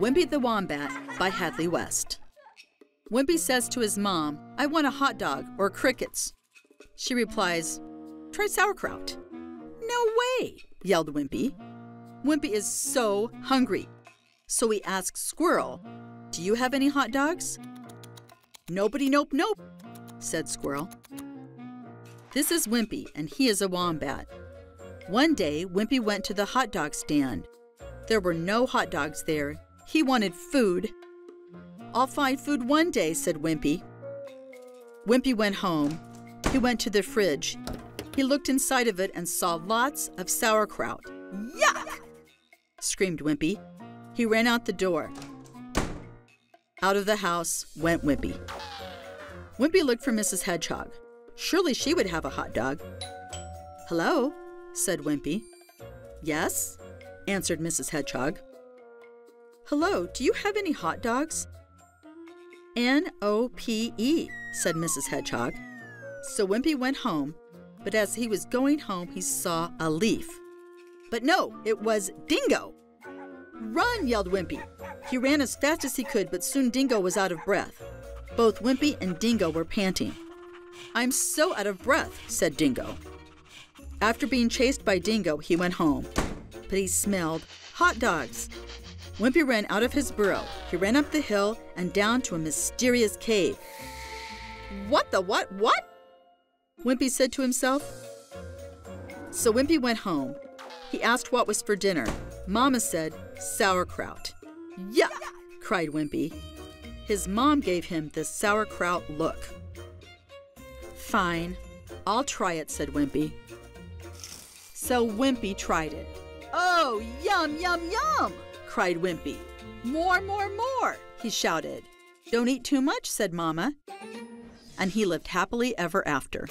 Wimpy the Wombat by Hadley West. Wimpy says to his mom, I want a hot dog or crickets. She replies, Try sauerkraut. No way, yelled Wimpy. Wimpy is so hungry. So he asks Squirrel, Do you have any hot dogs? Nobody, nope, nope, said Squirrel. This is Wimpy, and he is a wombat. One day, Wimpy went to the hot dog stand. There were no hot dogs there. He wanted food. I'll find food one day, said Wimpy. Wimpy went home. He went to the fridge. He looked inside of it and saw lots of sauerkraut. Yuck! screamed Wimpy. He ran out the door. Out of the house went Wimpy. Wimpy looked for Mrs. Hedgehog. Surely she would have a hot dog. Hello, said Wimpy. Yes, answered Mrs. Hedgehog. Hello, do you have any hot dogs? N O P E, said Mrs. Hedgehog. So Wimpy went home, but as he was going home, he saw a leaf. But no, it was Dingo. Run, yelled Wimpy. He ran as fast as he could, but soon Dingo was out of breath. Both Wimpy and Dingo were panting. I'm so out of breath, said Dingo. After being chased by Dingo, he went home. But he smelled hot dogs. Wimpy ran out of his burrow. He ran up the hill and down to a mysterious cave. What the what? What? Wimpy said to himself. So Wimpy went home. He asked what was for dinner. Mama said, sauerkraut. Yuck! cried Wimpy. His mom gave him the sauerkraut look. Fine, I'll try it, said Wimpy. So Wimpy tried it. Oh, yum, yum, yum, cried Wimpy. More, more, more, he shouted. Don't eat too much, said Mama. And he lived happily ever after.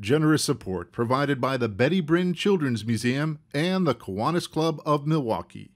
Generous support provided by the Betty Brinn Children's Museum and the Kiwanis Club of Milwaukee.